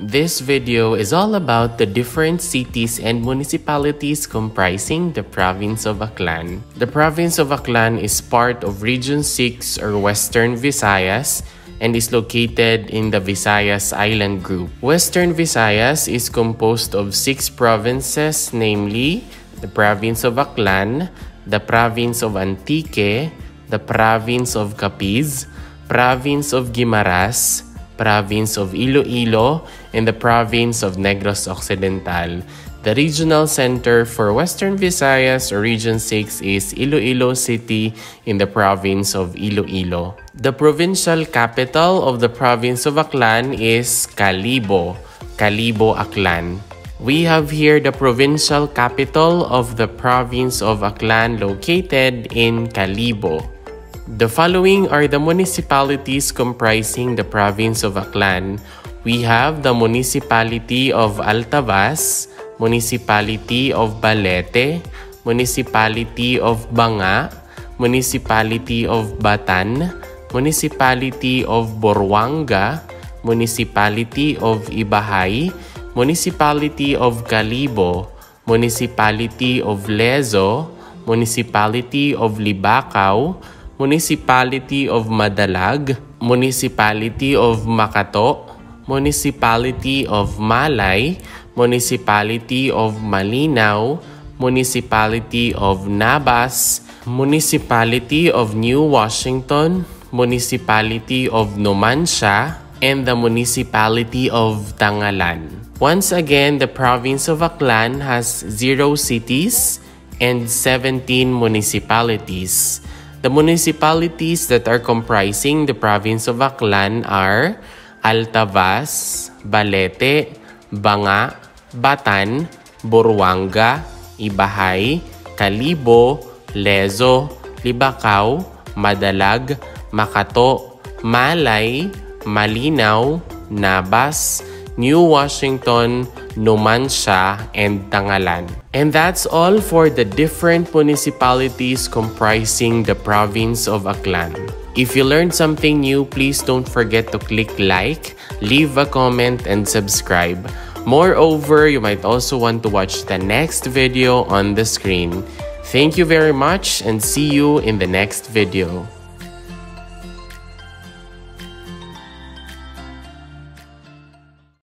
This video is all about the different cities and municipalities comprising the province of Aklan. The province of Aklan is part of Region 6 or Western Visayas and is located in the Visayas Island Group. Western Visayas is composed of six provinces, namely the province of Aklan, the province of Antique, the province of Capiz, province of Guimaras, province of Iloilo, and the province of Negros Occidental. The regional center for Western Visayas or Region 6 is Iloilo City in the province of Iloilo. The provincial capital of the province of Aklan is Kalibo, Kalibo Aklan. We have here the provincial capital of the province of Aklan located in Kalibo. The following are the municipalities comprising the province of Aklan. We have the municipality of Altavas, municipality of Balete, municipality of Banga, municipality of Batan, municipality of Buruanga, municipality of Ibajay, municipality of Kalibo, municipality of Lezo, municipality of Libacao, Municipality of Madalag, Municipality of Makato, Municipality of Malay, Municipality of Malinao, Municipality of Nabas, Municipality of New Washington, Municipality of Numancia, and the Municipality of Tangalan. Once again, the province of Aklan has zero cities and 17 municipalities. The municipalities that are comprising the province of Aklan are Altavas, Balete, Banga, Batan, Burwanga, Ibahay, Kalibo, Lezo, Libacao, Madalag, Makato, Malay, Malinaw, Nabas, New Washington, Numancia, and Tangalan. And that's all for the different municipalities comprising the province of Aklan. If you learned something new, please don't forget to click like, leave a comment, and subscribe. Moreover, you might also want to watch the next video on the screen. Thank you very much and see you in the next video.